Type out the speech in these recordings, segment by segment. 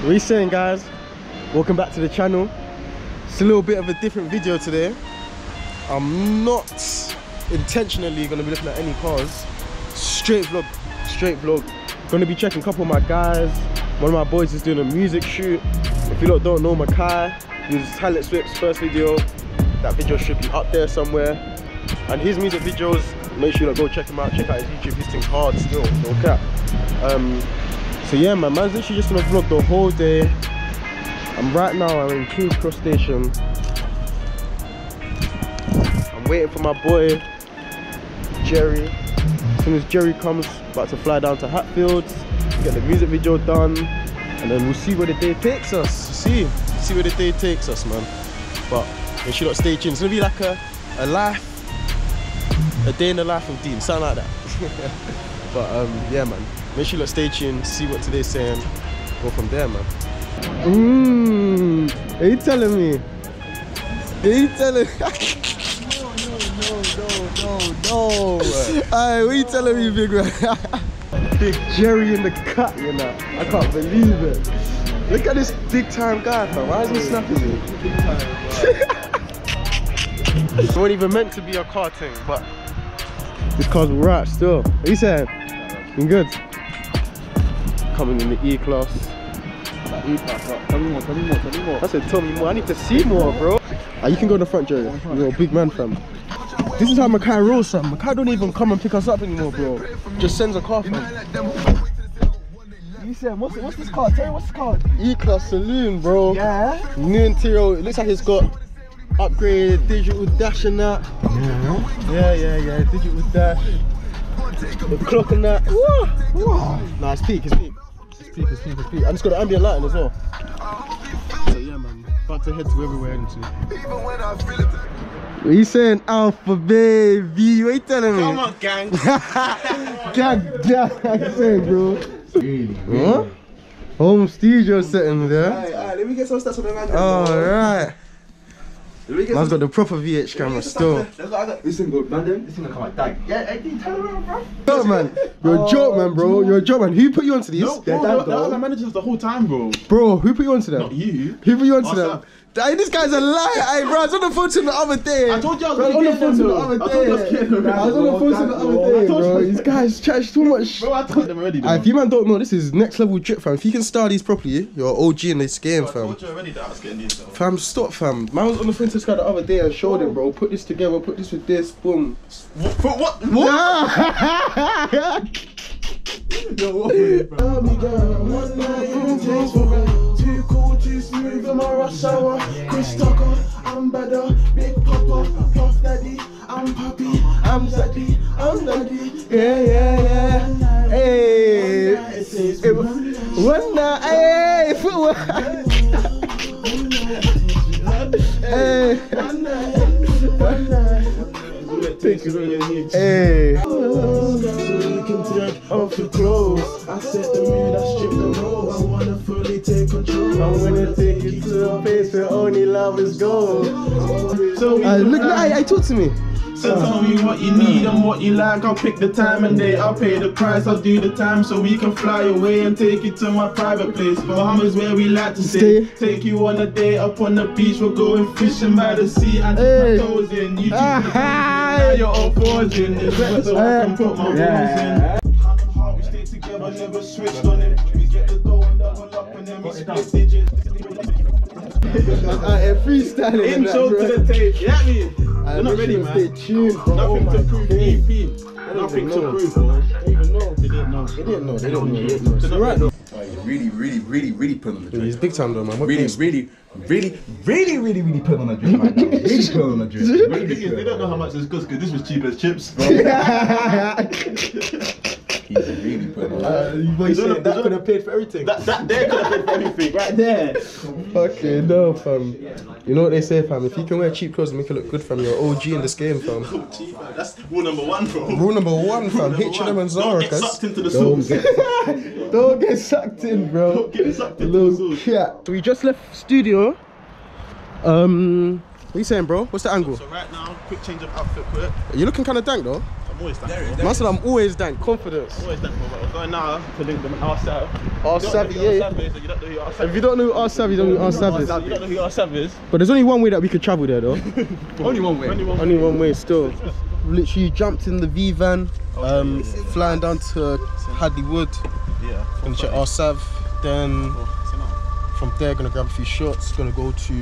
What are you saying guys? Welcome back to the channel. It's a little bit of a different video today. I'm not intentionally gonna be looking at any cars. Straight vlog, straight vlog. Gonna be checking a couple of my guys. One of my boys is doing a music shoot. If you lot don't know Makai, was Talent Swift's first video. That video should be up there somewhere. And his music videos, make sure you go check him out. Check out his YouTube. His thing's hard still, no cap. Um, so yeah, man, man's literally just gonna vlog the whole day. I'm right now, I'm in King's Cross Station. I'm waiting for my boy, Jerry. As soon as Jerry comes, about to fly down to Hatfields, get the music video done, and then we'll see where the day takes us. See, see where the day takes us, man. But make sure you not stay tuned. It's gonna be like a, a life, a day in the life of Dean, something like that. but um, yeah, man. Make sure you stay tuned, see what today's saying, go from there, man. Mmm, are you telling me? Are you telling me? No, no, no. no. Aye, what are you telling me, big man? big Jerry in the cut, you know. I can't believe it. Look at this big time guy, fam. Why is he snapping me? it wasn't even meant to be a car thing, but this car's right still. What are you saying? You good? Coming in the E class. Tell me more, tell me more, tell me more. I said, tell me more. I need to see more, bro. Ah, you can go in the front, Jerry. You're a big man, fam. This is how Makai rolls, fam. Makai don't even come and pick us up anymore, bro. Just sends a car, fam. You said, what's, what's this called? Tell me what's this called? E-Class Saloon, bro. Yeah? New interior. It looks like it's got upgraded digital dash and that. Yeah. Yeah, yeah, yeah. Digital dash. The clock and that. Woo! Wow. Nah, it's peak, it's peak. It's peak, it's peak, it's peak. And it's got the ambient lighting as well. So yeah, man. About to head to where we're heading to. What you saying, Alpha baby? What you telling me? Come on, gang. God damn, I say, bro. Really? Huh? Home studio setting there. Alright, alright, let me get some stats on the man. Alright. Let me get got the proper VH camera get still. stats. Let's go, I got- This thing go, man, this thing gonna come like dag. Yeah, hey, D, turn around, bro. Joke, man. You're a oh, joke, man, bro. You're a joke, man. Who put you onto these? No, They're bro, done, they're- they're though. other managers the whole time, bro. Bro, who put you onto them? Not you. Who put you onto them? This guy's a liar. Hey, bro, I was on the phone to him the other day. I told you I was Bro, on the phone to the though. other I told you I was day. I was on the phone to the Bro, other I day, told bro. you. These guys trash too much. Bro, I told them already. Aye, if you man don't know, this is next level drip, fam. If you can style these properly, eh, you're OG in this game, I fam. told you already that I was getting these. Fam, stop, fam. Man was on the phone to this guy the other day and showed him, bro. Put this together, put this with this, boom. What? For what? What? Yo, what? Too smooth in my rush hour. Chris Tucker, I'm better. Big Papa, Puff Daddy, I'm Puppy, I'm Zaddy, I'm Daddy. Yeah, yeah, yeah. Hey. It takes Hey, one One night, hey, footwork. Hey, one night, one night. Take it on your knees. hey. So you can take off your clothes. I set the mood, I strip the rope. I wanna fully take control. I'm gonna take you to a place where only lovers go. So we Uh, look. I, I talk to me. So tell me what you need and what you like. I'll pick the time and day. I'll pay the price. I'll do the time so we can fly away and take you to my private place. Bahamas where we like to stay. Take you on a day up on the beach. We're going fishing by the sea. I dip Hey. my toes in. You do Ah, the hi. now you're all forging. It's so I can put my in. Yeah. Hand on heart, we stay together, never switched on it. Double up and then we split digits. Freestyling. and that, Intro bro. to the tape. You get me? They're not make ready, sure man. Stay tuned, bro. Nothing Oh to my prove. days. EP. Nothing even to know. prove. They even know. They didn't know. They didn't know. They didn't know. They didn't know. It's alright though. Oh, you really, really, really, really put on the He's drink. big time though, man. What Really, case? really, really, really, really, really put on the drink right now. Really put on the drink. The Really thing is, put they don't know how much this costs because this was cheap as chips. He's really put on Uh, you boys He's a- saying that he's on could a- have paid for everything. that that there could have been for everything right there. Okay, no, fam. You know what they say, fam? If you can wear cheap clothes and make it look good, fam, you're OG in this game, fam. Cheap, man. That's rule number one, bro. Rule number one, fam. Number H&M and Zara, Don't get cuz. sucked into the Don't get, don't get sucked in, bro. Don't get sucked into the Little sauce. cat. We just left studio. Um, what you saying, bro? What's the angle? So right now, quick change of outfit, quick. You're looking kind of dank, though. I'm always thankful. bro. Man said I'm always down. Confidence. Always thankful, but we're going now to link them in our Sav. R Savvy, yeah. yeah. You don't know who R If you don't know who R Savvy, you don't know who Savvy You don't know who R Sav is. But there's only one way that we could travel there though. Only one way. Only one. only one way still. Literally jumped in the V van, um, flying down to Hadley Wood, Yeah. gonna check R Sav. Then from there, gonna grab a few shots. Gonna go to.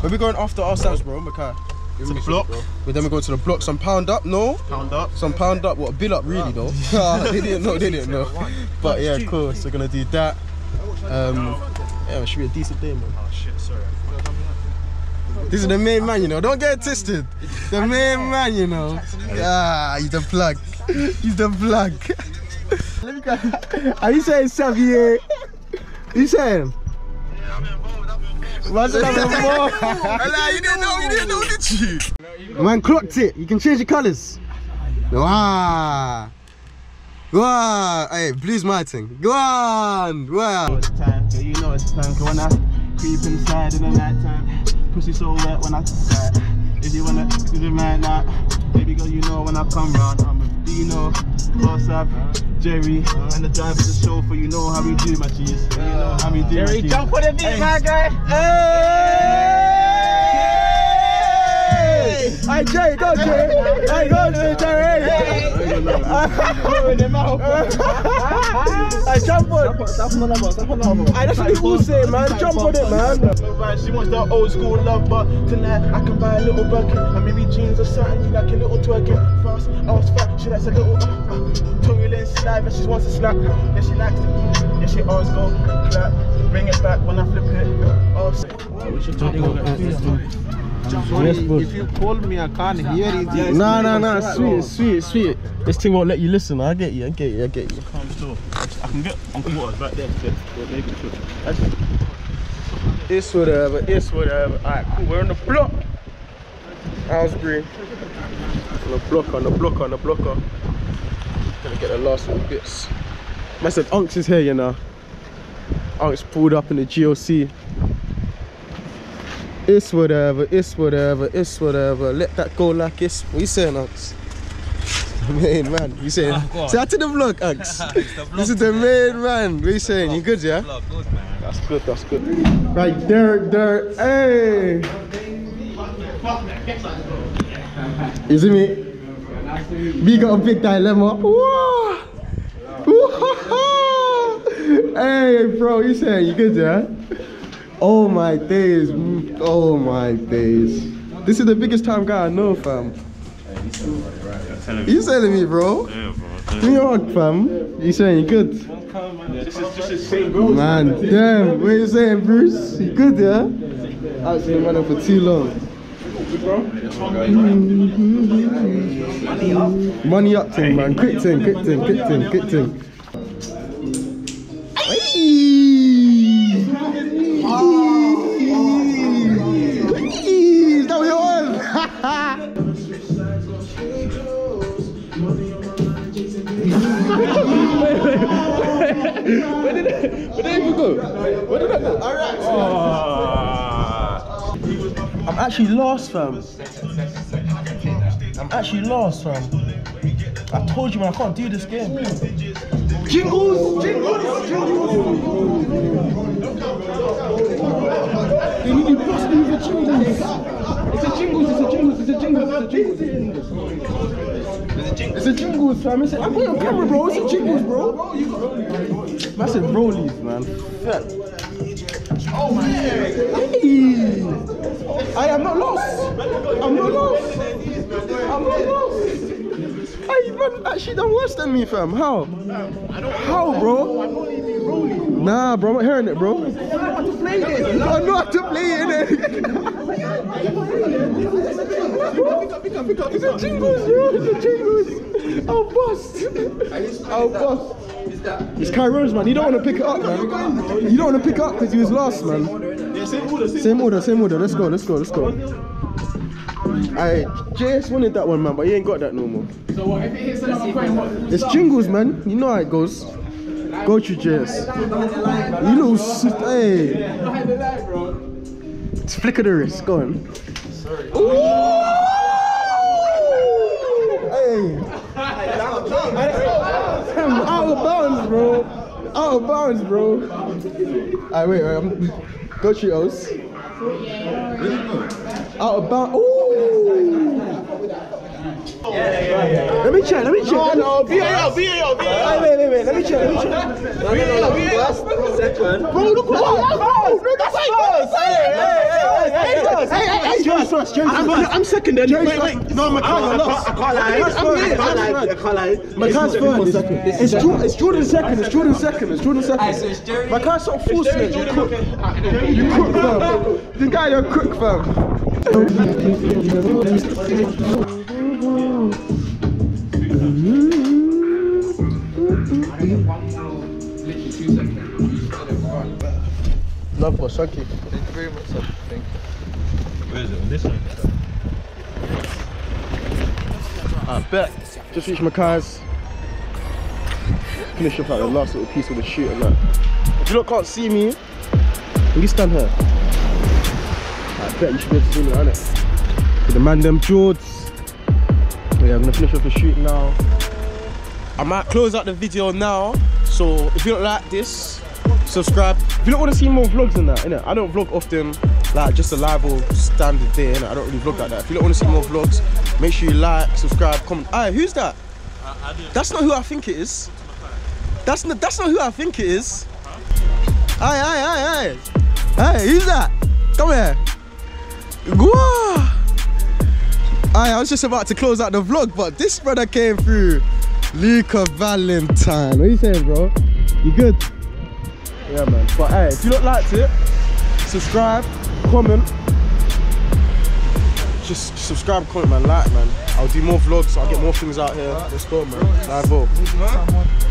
Where we going after R Savs, bro? Makai. To the block. But then we go to the block. Some pound up, no. Pound up. Some pound up, what a bill up really though. they didn't know, they didn't know. But yeah, of course, cool. So we're gonna do that. Um, yeah, it should be a decent day, man. Oh shit, sorry. This is the main man, you know. Don't get it twisted. The main man, you know. Ah, he's the plug. He's the plug. Let me go. Are you saying Xavier? You saying? Man, said I'm involved. you didn't know, you didn't know, did you? Man clocked it. You can change the colours. Wow. Go on. Hey, blue's my thing. Go on. Wow. It's time, yeah, you know it's time. Cause when I creep inside in the night time, pussy so wet when I decide. If you wanna do the man now, baby girl, you know when I come round, I'm with Dino, Boss Up, Jerry, and the driver's the chauffeur. You know how we do, my G's. You know how we do, Jerry, jump for the beat, my guy. Hey! Hey, Jay, go, Jay. Hey, go, Jay, Jay. Hey, jump on. Hey, that's what they all say, man. Jump on it, man. She wants that old school love, but tonight I can buy a little bucket and maybe jeans or something. You like a little twerking fast. I was fat, she likes a little uh, uh, tongue in saliva. She wants to slap. Yeah, she likes to eat. Yeah, she always go clap. Bring it back when I flip it. Oh, say. If you call me, I can't hear it. Nah, nah, nah. Sweet, sweet, sweet. This thing won't let you listen. I get you. I get you. I get you. Can get Uncle Waters right there. Yeah, make it It's whatever. It's whatever. Alright, cool. We're on the block. House green. On the block, on the block, on the blocker. Gonna get the last little bits. Man said Unks is here, you know. Unks pulled up in the GOC. It's whatever, it's whatever, it's whatever. Let that go like it's. What you saying, Unks? Main man, you saying? Say that to the vlog, Unks. this is the main man. What you saying? You good, yeah? That's good, that's good. Right there, there, hey! You see me? We got a big dilemma. Whoa! Whoa! Hey, bro, you saying you good, yeah? Oh my days, oh my days. This is the biggest time guy I know, fam. You telling me, bro? Yeah, bro. Give me a hug, fam. You saying you good? This is just the same girl. Man, damn, what you saying, Bruce? You good, yeah? I've been running for too long. Money up thing, man. Quick thing, quick thing, quick thing, quick thing. Actually lost, fam. I'm actually lost, fam. I told you, man, I can't do this game. Jingles! Jingles! Jingles! They need to bust me with jingles. It's a jingles, it's a jingles, it's a jingles, it's a jingles. It's a jingles, fam. It's a, I'm on camera, bro. It's a jingles, bro. Massive rollies, man. Fat. Oh my Hey. Actually done worse than me, fam. How? How, bro? Nah, bro, I'm not hearing it, bro. You know how to play it. Innit? It's a jingles, bro. It's a jingles. I'll bust. I'll bust. It's Rose, man. You don't want to pick it up, man. You don't want to pick up because he was last, man. Same order, same order. Let's go, let's go, let's go. Alright, JS wanted that one, man, but he ain't got that no more. So what, if it hits another coin, what? It's jingles, man. You know how it goes. Go to JS. You know, hey. It's flick of the wrist. Go on. Ooh! Hey, Hey! I'm out of bounds, bro. Out of bounds, bro. Alright, wait, wait. I'm, go Cheetos. Out of bounds. Ooh! Let me check, let me check. No, no, VAR, VAR, VAR. Wait, wait, wait, let me check, let me check. No, no, no, VAR. Second. Bro, look what Oh, no, that's first. Hey, hey, hey, hey, hey, hey, Jerry's first, Jerry's first. I'm second then. Wait, wait. No, McCann, lost. I can't lie. I can't lie. I can't lie. McCann's first. It's, Jordan, it's Jordan second. It's Jordan second. It's Jordan second. McCann's sort of forcing it. You crook. You crook, fam. The guy, you're crook, fam. Literally two seconds. Love boss, thank you. Where is it? On this one? I bet. Just reached my cars. Finish off like the last little piece of the shoot and that. If you lot can't see me, can you stand here? I bet you should be able to see me, innit? With the man them Jords. But yeah, I'm gonna finish off the shoot now. I might close out the video now. So if you don't like this, subscribe. If you don't want to see more vlogs than that, innit? I don't vlog often, like just a live or standard day, innit? I don't really vlog like that. If you don't want to see more vlogs, make sure you like, subscribe, comment. Aye, who's that? That's not who I think it is. That's not that's not who I think it is. Aye, aye, aye, aye. Hey, who's that? Come here. Whoa. I was just about to close out the vlog, but this brother came through. Luca Valentine. What are you saying, bro? You good? Yeah, man. But hey, if you don't liked it, subscribe, comment. Just subscribe, comment, man. Like, man. I'll do more vlogs. I'll get more things out here. Let's go, man. Live up.